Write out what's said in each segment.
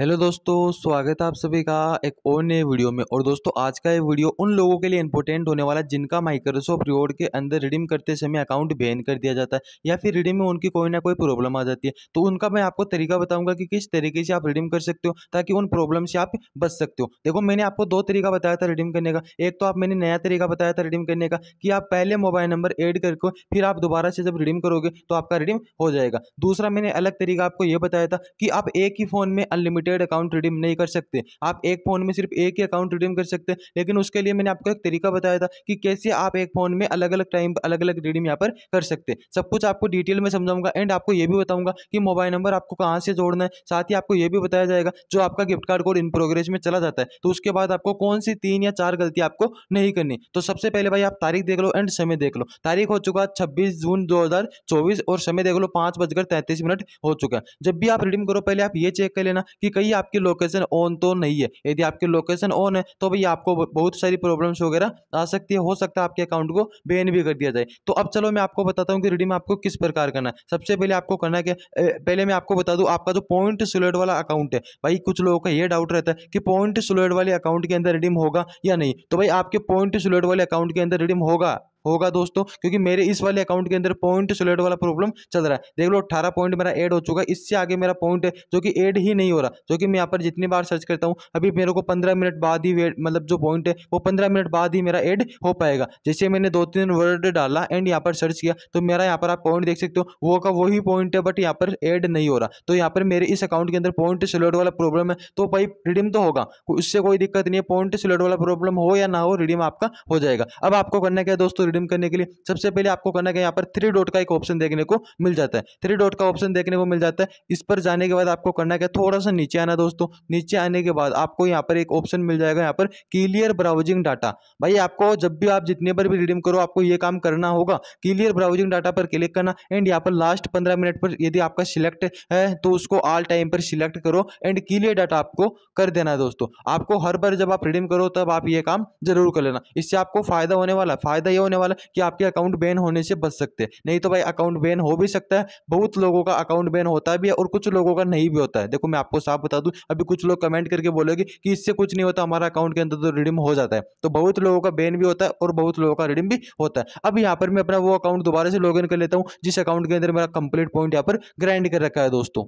Hello दोस्तों, स्वागत है आप सभी का एक और नए वीडियो में। और दोस्तों, आज का ये वीडियो उन लोगों के लिए इंपॉर्टेंट होने वाला है जिनका माइक्रोसॉफ्ट रिवॉर्ड के अंदर रिडीम करते समय अकाउंट बैन कर दिया जाता है या फिर रिडीम में उनकी कोई ना कोई प्रॉब्लम आ जाती है। तो उनका मैं आपको तरीका बताऊँगा कि किस तरीके से आप रिडीम कर सकते हो ताकि उन प्रॉब्लम से आप बच सकते हो। देखो, मैंने आपको दो तरीका बताया था रिडीम करने का। एक तो आप मैंने नया तरीका बताया था रिडीम करने का कि आप पहले मोबाइल नंबर एड करके फिर आप दोबारा से जब रिडीम करोगे तो आपका रिडीम हो जाएगा। दूसरा मैंने अलग तरीका आपको यह बताया था कि आप एक ही फ़ोन में अनलिमिटेड अकाउंट रिडीम नहीं कर सकते। आप एक फ़ोन में सिर्फ़ एक ही अकाउंट रिडीम कर सकते हैं। लेकिन उसके लिए मैंने आपको एक तरीका बताया था कि कैसे आप एक फ़ोन में अलग अलग टाइम अलग अलग रिडीम यहाँ पर कर सकते हैं। सब कुछ आपको डिटेल में समझाऊँगा एंड आपको ये भी बताऊँगा कि मोबाइल नंबर आपको कहाँ से जोड़ना है। साथ ही आपको ये भी बताया जाएगा जो आपका gift card code in progress में चला जाता है। तो उसके बाद आपको कौन सी तीन या चार गलती आपको नहीं करनी। तो सबसे पहले भाई आप तारीख देख लो एंड समय देख लो। तारीख हो चुका छब्बीस जून दो हज़ार चौबीस और समय देख लो पाँच बजकर तैंतीस मिनट हो चुका है। जब भी आप रिडीम करो, पहले आप ये चेक कर लेना कि कहीं आपकी लोकेशन ऑन तो नहीं है। यदि आपकी लोकेशन ऑन है तो भाई आपको बहुत सारी प्रॉब्लम्स वगैरह आ सकती है, हो सकता है आपके अकाउंट को बैन भी कर दिया जाए। तो अब चलो मैं आपको बताता हूँ कि रिडीम आपको किस प्रकार करना है। सबसे पहले आपको करना क्या पहले मैं आपको बता दूँ, आपका जो पॉइंट सुलेट वाला अकाउंट है, भाई कुछ लोगों का ये डाउट रहता है कि पॉइंट सुलेट वाले अकाउंट के अंदर रिडीम होगा या नहीं। तो भाई आपके पॉइंट सुलेट वाले अकाउंट के अंदर रिडीम होगा? होगा दोस्तों, क्योंकि मेरे इस वाले अकाउंट के अंदर पॉइंट सिलेक्ट वाला प्रॉब्लम चल रहा है। देख लो, अठारह पॉइंट मेरा ऐड हो चुका है, इससे आगे मेरा पॉइंट है, जो कि ऐड ही नहीं हो रहा। जो कि मैं यहाँ पर जितनी बार सर्च करता हूँ, अभी मेरे को पंद्रह मिनट बाद ही मतलब जो पॉइंट है, वो पंद्रह मिनट बाद ही मेरा एड हो पाएगा। जैसे मैंने दो तीन वर्ड डाला एंड यहाँ पर सर्च किया तो मेरा यहाँ पर आप पॉइंट देख सकते हो, वो का वही पॉइंट है बट यहाँ पर एड नहीं हो रहा। तो यहाँ पर मेरे इस अकाउंट के अंदर पॉइंट सिलेक्ट वाला प्रॉब्लम है तो भाई रिडीम तो होगा। उससे कोई दिक्कत नहीं है पॉइंट सिलेक्ट वाला प्रॉब्लम हो या ना हो रिडीम आपका हो जाएगा। अब आपको करना क्या दोस्तों रिडीम करने के लिए सबसे पहले आपको करना क्या यहाँ पर थ्री डॉट का एक ऑप्शन देखने को मिल जाता है। थ्री डॉट का ऑप्शन देखने को मिल जाता है। इस पर जाने के बाद आपको करना क्या थोड़ा सा नीचे आना दोस्तों। नीचे आने के बाद आपको यहाँ पर एक ऑप्शन मिल जाएगा यहाँ पर क्लियर ब्राउजिंग डाटा भाई आपको जब भी आप जितने बार भी रिडीम करो, आपको ये काम करना होगा। क्लियर ब्राउजिंग डाटा पर क्लिक करना एंड यहाँ पर लास्ट पंद्रह मिनट पर यदि आपका सिलेक्ट है तो उसको ऑल टाइम पर सिलेक्ट करो एंड क्लियर डाटा आपको कर देना है दोस्तों। आपको हर बार जब आप रिडीम करो, तब आप ये काम ज़रूर कर लेना। इससे आपको फ़ायदा होने वाला फ़ायदा ये होने वाला कि आपके अकाउंट बैन होने से बच सकते हैं। नहीं तो भाई अकाउंट बैन हो भी सकता है, बहुत लोगों का अकाउंट बैन होता भी है और कुछ लोगों का नहीं भी होता है। देखो मैं आपको साफ़ बता दूँ, अभी कुछ लोग कमेंट करके बोलेगे कि इससे कुछ नहीं होता, हमारा अकाउंट के अंदर तो रिडीम हो जाता है। तो बहुत लोगों का बैन भी होता है और बहुत लोगों का रिडीम भी होता है। अब यहाँ पर मैं अपना वो अकाउंट दोबारा से लॉग कर लेता हूँ, जिस अकाउंट के अंदर मेरा कंप्लीट पॉइंट यहाँ पर ग्राइंड कर रखा है दोस्तों।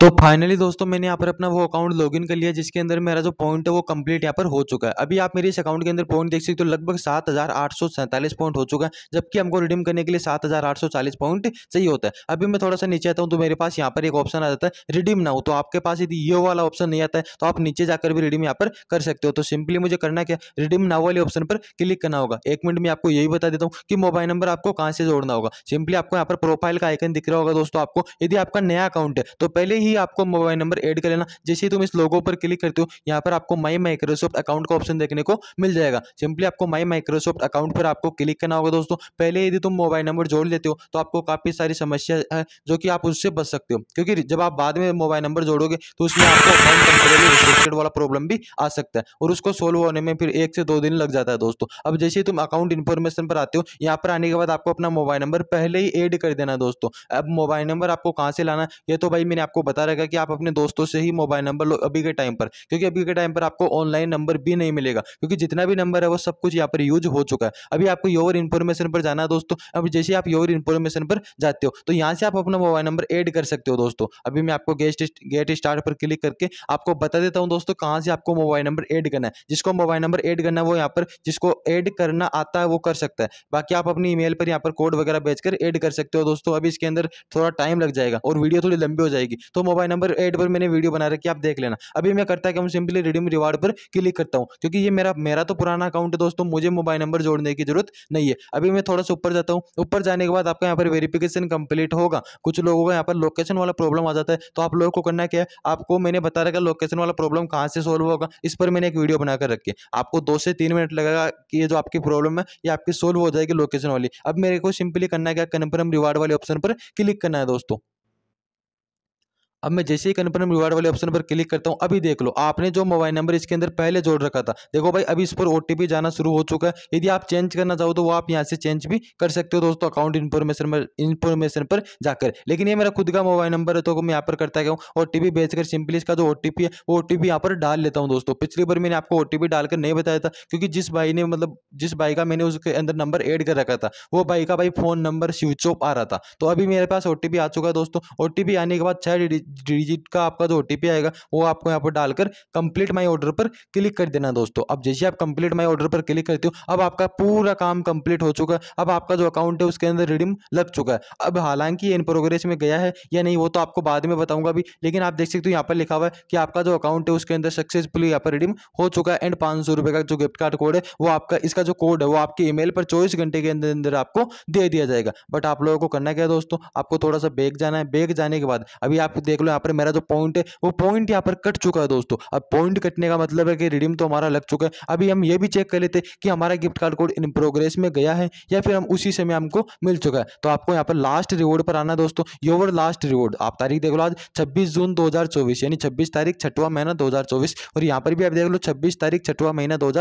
तो फाइनली दोस्तों मैंने यहाँ पर अपना वो अकाउंट लॉगिन कर लिया, जिसके अंदर मेरा जो पॉइंट है वो कंप्लीट यहाँ पर हो चुका है। अभी आप मेरे इस अकाउंट के अंदर पॉइंट देख सकते हो, लगभग सात हज़ार आठ सौ सैंतालीस पॉइंट हो चुका है, जबकि हमको रिडीम करने के लिए सात हज़ार आठ सौ चालीस पॉइंट चाहिए होता है। अभी मैं थोड़ा सा नीचे आता हूँ तो मेरे पास यहाँ पर एक ऑप्शन आ जाता है रिडीम ना हो तो आपके पास यदि ये वाला ऑप्शन नहीं आता है तो आप नीचे जाकर भी रिडीम यहाँ पर कर सकते हो। तो सिंपली मुझे करना क्या रिडीम नाउ वाले ऑप्शन पर क्लिक करना होगा। एक मिनट में आपको यही बता देता हूँ कि मोबाइल नंबर आपको कहाँ से जोड़ना होगा। सिंपली आपको यहाँ पर प्रोफ़ाइल का आइकन दिख रहा होगा दोस्तों आपको। यदि आपका नया अकाउंट है तो पहले ही आपको मोबाइल नंबर ऐड कर लेना। जैसे ही तुम इस लोगो पर क्लिक करते हो, यहाँ पर आपको माई माइक्रोसॉफ्ट अकाउंट का ऑप्शन देखने को मिल जाएगा। सिंपली आपको माई माइक्रोसॉफ्ट अकाउंट पर आपको क्लिक करना होगा दोस्तों। पहले यदि तुम मोबाइल नंबर जोड़ लेते हो तो आपको काफ़ी सारी समस्या है, जो कि आप उससे बच सकते हो। क्योंकि जब आप बाद में मोबाइल नंबर जोड़ोगे तो उसमें आपको अकाउंट वाला प्रॉब्लम भी आ सकता है और उसको सोल्व होने में फिर एक से दो दिन लग जाता है दोस्तों। अब जैसे ही तुम अकाउंट इन्फॉर्मेशन पर आते हो, यहाँ पर आने के बाद आपको अपना मोबाइल नंबर पहले ही एड कर देना दोस्तों। अब मोबाइल नंबर आपको कहाँ से लाना ये तो भाई मैंने आपको बता रखा कि आप अपने दोस्तों से ही मोबाइल नंबर लो अभी के टाइम पर। क्योंकि अभी के टाइम पर आपको ऑनलाइन नंबर भी नहीं मिलेगा। क्योंकि जितना भी नंबर है वो सब कुछ यहाँ पर यूज़ हो चुका है। अभी आपको योर इन्फॉर्मेशन पर जाना है दोस्तों। अभी जैसे आप योर इन्फॉर्मेशन पर जाते हो तो यहाँ से आप अपना मोबाइल नंबर एड कर सकते हो दोस्तों। अभी मैं आपको गेस्ट गेट स्टार्ट पर क्लिक करके आपको बता देता हूँ दोस्तों कहाँ से आपको मोबाइल नंबर एड करना है। जिसको मोबाइल नंबर एड करना है वो यहाँ पर, जिसको एड करना आता है वो कर सकता है। बाकी आप अपनी ईमेल पर यहाँ पर कोड वगैरह भेजकर एड कर सकते हो दोस्तों। अभी इसके अंदर थोड़ा टाइम लग जाएगा और वीडियो थोड़ी लंबी हो जाएगी। तो मोबाइल नंबर एड पर मैंने वीडियो बना रखी आप देख लेना। अभी मैं करता कि हम सिंपली रिडीम रिवार्ड पर क्लिक करता हूँ, क्योंकि ये मेरा मेरा तो पुराना अकाउंट है दोस्तों, मुझे मोबाइल नंबर जोड़ने की ज़रूरत नहीं है। अभी मैं थोड़ा सा ऊपर जाता हूँ, ऊपर जाने के बाद आपका यहाँ पर वेरिफिकेशन कंप्लीट होगा। कुछ लोगों का यहाँ पर लोकेशन वाला प्रॉब्लम आ जाता है तो आप लोगों को करना क्या है, आपको मैंने बता रखा लोकेशन वाला प्रॉब्लम कहाँ से सोल्व होगा, इस पर मैंने एक वीडियो बनाकर रखी है। आपको दो से तीन मिनट लगेगा कि ये जो आपकी प्रॉब्लम है, ये आपकी सोल्व हो जाएगी लोकेशन वाली। अब मेरे को सिंपली करना है क्या कन्फर्म रिवार्ड वाले ऑप्शन पर क्लिक करना है दोस्तों। अब मैं जैसे ही कन्फर्म रिवार्ड वाले ऑप्शन पर क्लिक करता हूँ, अभी देख लो, आपने जो मोबाइल नंबर इसके अंदर पहले जोड़ रखा था, देखो भाई, अभी इस पर ओटीपी जाना शुरू हो चुका है। यदि आप चेंज करना चाहो तो वो आप यहाँ से चेंज भी कर सकते हो दोस्तों अकाउंट इन्फॉर्मेशन पर इन्फॉर्मेशन पर जाकर। लेकिन ये मेरा खुद का मोबाइल नंबर है तो मैं यहाँ पर करता गया हूँ ओ टी पी बेचकर सिंपली इसका जो ओटीपी है, वो ओ यहाँ पर डाल लेता हूँ दोस्तों। पिछली बार मैंने आपको ओ डालकर नहीं बताया था, क्योंकि जिस भाई ने मतलब जिस भाई का मैंने उसके अंदर नंबर एड कर रखा था, वो भाई का भाई फ़ोन नंबर स्विच ऑफ़ आ रहा था। तो अभी मेरे पास ओटीपी आ चुका है दोस्तों। ओटीपी आने के बाद छह डिजिट का आपका जो ओटीपी आएगा, वो आपको यहाँ पर डालकर कंप्लीट माई ऑर्डर पर क्लिक कर देना दोस्तों। अब जैसे आप कंप्लीट माई ऑर्डर पर क्लिक करते हो, अब आपका पूरा काम कंप्लीट हो चुका है। अब आपका जो अकाउंट है, उसके अंदर रिडीम लग चुका है। अब हालाँकि इन प्रोग्रेस में गया है या नहीं, वो तो आपको बाद में बताऊँगा अभी, लेकिन आप देख सकते हो यहाँ पर लिखा हुआ है कि आपका जो अकाउंट है, उसके अंदर सक्सेसफुली यहाँ पर रिडीम हो चुका है एंड पाँच सौ का जो गिफ्ट कार्ड कोड है, वो आपका, इसका जो कोड है, वो आपके ईमेल पर चौबीस घंटे के अंदर अंदर आपको दे दिया जाएगा। बट आप लोगों को करना क्या है दोस्तों? आपको थोड़ा सा बेग जाना है। बेग जाने के बाद अभी आप देख लो यहाँ पर मेरा जो पॉइंट है, वो पॉइंट यहाँ पर कट चुका है दोस्तों। अब पॉइंट कटने का मतलब है कि रिडीम तो हमारा लग चुका है। अभी हम ये भी चेक कर लेते कि हमारा gift card code in progress में गया है या फिर हम उसी समय हमको मिल चुका है। तो आपको यहाँ पर लास्ट रिवॉर्ड पर आना दोस्तों। योर लास्ट रिवॉर्ड आप तारीख देख लो आज, छब्बीस जून दो यानी छब्बीस तारीख छठवा महीना दो हज़ार चौबीस। और यहाँ पर भी आप देख लो छब्बीस तारीख छठवा महीना दो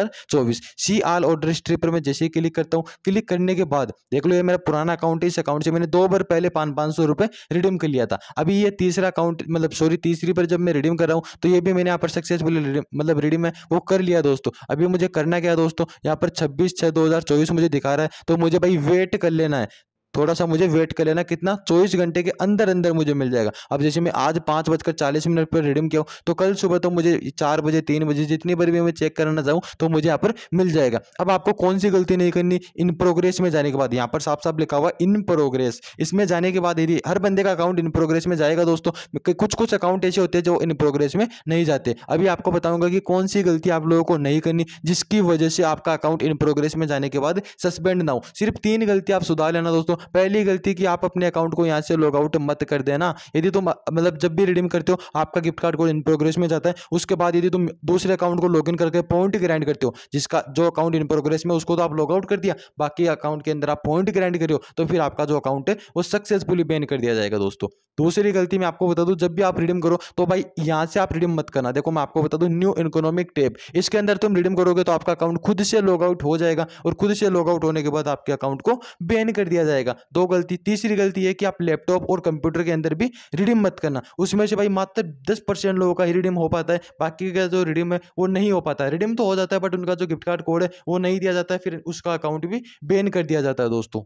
सी आल ऑर्डर हिस्ट्री पर मैं जैसे ही क्लिक करता हूँ क्लिक करने के बाद देख लो ये मेरा पुराना अकाउंट है, इस अकाउंट से मैंने दो बार पहले पाँच पाँच सौ रिडीम कर लिया था। अभी ये तीसरा मतलब सॉरी तीसरी पर जब मैं रिडीम कर रहा हूँ तो ये भी मैंने यहाँ पर सक्सेसफुल मतलब रिडीम है, वो कर लिया दोस्तों। अभी मुझे करना क्या दोस्तों? यहाँ पर छब्बीस छः दो मुझे दिखा रहा है तो मुझे भाई वेट कर लेना है। थोड़ा सा मुझे वेट कर लेना, कितना? चौबीस घंटे के अंदर अंदर मुझे मिल जाएगा। अब जैसे मैं आज पाँच बजकर चालीस मिनट पर रिडीम किया हूँ तो कल सुबह तो मुझे चार बजे, तीन बजे, जितनी बार भी मैं चेक करना चाहूँ तो मुझे यहाँ पर मिल जाएगा। अब आपको कौन सी गलती नहीं करनी? इन प्रोग्रेस में जाने के बाद। यहाँ पर साफ़ साफ़ लिखा हुआ इन प्रोग्रेस इसमें जाने के बाद यदि हर बंदे का अकाउंट इन प्रोग्रेस में जाएगा दोस्तों कुछ कुछ अकाउंट ऐसे होते हैं जो इन प्रोग्रेस में नहीं जाते। अभी आपको बताऊँगा कि कौन सी गलती आप लोगों को नहीं करनी, जिसकी वजह से आपका अकाउंट इन प्रोग्रेस में जाने के बाद सस्पेंड ना हो। सिर्फ़ तीन गलती आप सुधार लेना दोस्तों। पहली गलती कि आप अपने अकाउंट को यहाँ से लॉग आउट मत कर देना। यदि तुम मतलब जब भी रिडीम करते हो, आपका gift card code in progress में जाता है। उसके बाद यदि तुम दूसरे अकाउंट को लॉग करके पॉइंट ग्राइंड करते हो, जिसका, जो अकाउंट इन प्रोग्रेस में उसको तो आप लॉग आउट कर दिया। बाकी अकाउंट के अंदर आप पॉइंट ग्राइंड करो तो फिर आपका जो अकाउंट है, वो सक्सेसफुली बैन कर दिया जाएगा दोस्तों। दूसरी गलती मैं आपको बता दूँ, जब भी आप रिडीम करो तो भाई यहाँ से आप रिडीम मत करना। देखो मैं आपको बता दूँ न्यू इकोनॉमिक टेप इसके अंदर तुम रिडीम करोगे तो आपका अकाउंट खुद से लॉग आउट हो जाएगा और खुद से लॉग आउट होने के बाद आपके अकाउंट को बैन कर दिया जाएगा। दो गलती, तीसरी गलती है कि आप लैपटॉप और कंप्यूटर के अंदर भी रिडीम मत करना। उसमें से भाई मात्र दस परसेंट लोगों का ही रिडीम हो पाता है। बाकी का जो रिडीम है, वो नहीं हो पाता है। रिडीम तो हो जाता है बट उनका जो गिफ्ट कार्ड कोड है, वो नहीं दिया जाता है। फिर उसका अकाउंट भी बैन कर दिया जाता है, दोस्तों।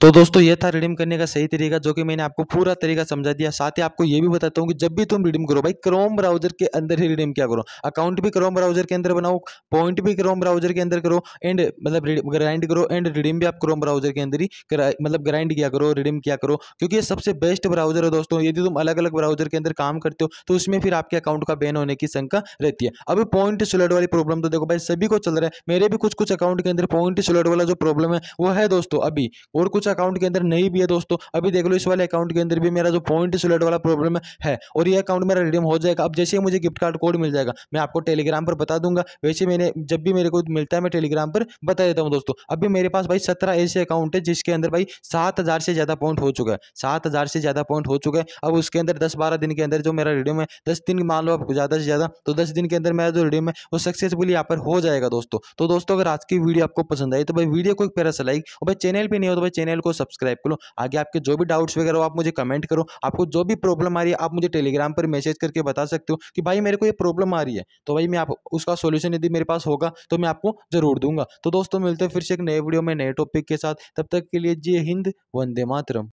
तो दोस्तों, ये था रिडीम करने का सही तरीका, जो कि मैंने आपको पूरा तरीका समझा दिया। साथ ही आपको ये भी बताता हूँ कि जब भी तुम रिडीम करो, भाई क्रोम ब्राउज़र के अंदर ही रिडीम क्या करो? अकाउंट भी क्रोम ब्राउज़र के अंदर बनाओ पॉइंट भी क्रोम ब्राउज़र के अंदर करो एंड मतलब ग्राइंड करो एंड रिडीम भी आप क्रोम ब्राउज़र के अंदर ही मतलब ग्राइंड किया करो रिडीम किया करो, क्योंकि ये सबसे बेस्ट ब्राउज़र है दोस्तों। यदि तुम अलग अलग ब्राउज़र के अंदर काम करते हो तो उसमें फिर आपके अकाउंट का बैन होने की शंका रहती है। अभी पॉइंट सुलट वाली प्रॉब्लम तो देखो भाई, सभी को चल रहा है, मेरे भी कुछ कुछ अकाउंट के अंदर पॉइंट सुलट वाला जो प्रॉब्लम है, वो है दोस्तों अभी, और कुछ अकाउंट के अंदर नहीं भी है दोस्तों, अभी देख लो इस वाले अकाउंट के अंदर भी मेरा जो पॉइंट सिलेक्ट वाला प्रॉब्लम है, और ये अकाउंट मेरा रिडीम हो जाएगा। अब जैसे ही मुझे गिफ्ट कार्ड कोड मिल जाएगा, मैं आपको टेलीग्राम पर बता दूँगा। वैसे मैंने, जब भी मेरे को मिलता है, मैं टेलीग्राम पर बता देता हूँ दोस्तों। अभी मेरे पास भाई सत्रह ऐसे अकाउंट है, जिसके अंदर भाई सात हज़ार से ज़्यादा पॉइंट हो चुका है। सात हज़ार से ज़्यादा पॉइंट हो चुका है। अब उसके अंदर दस बारह दिन के अंदर जो मेरा रिडीम है, दस दिन मान लो आपको ज़्यादा से ज़्यादा तो दस दिन के अंदर मेरा जो रिडीम है, वो सक्सेसफुल यहाँ पर हो जाएगा दोस्तों। तो दोस्तों, अगर आज की वीडियो आपको पसंद आई तो भाई वीडियो को एक प्यारा सा लाइक और भाई चैनल पर नहीं हो तो भाई चैनल को सब्सक्राइब करो। आगे आपके जो भी डाउट्स वगैरह हो, आप मुझे कमेंट करो। आपको जो भी प्रॉब्लम आ रही है, आप मुझे टेलीग्राम पर मैसेज करके बता सकते हो कि भाई मेरे को ये प्रॉब्लम आ रही है। तो भाई मैं आप, उसका सोल्यूशन यदि मेरे पास होगा तो मैं आपको ज़रूर दूँगा। तो दोस्तों, मिलते हैं फिर से एक नए वीडियो में, नए टॉपिक के साथ। तब तक के लिए जय हिंद, वंदे मातरम।